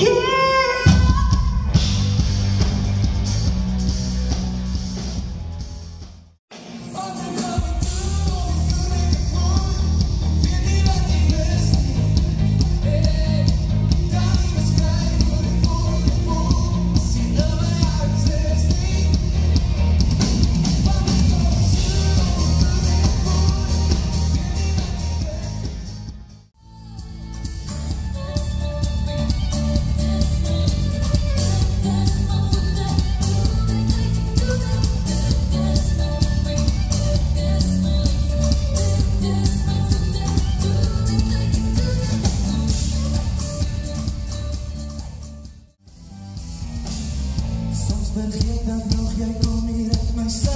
Keep Vergeet dat nog, jij komt hier uit mijn stad.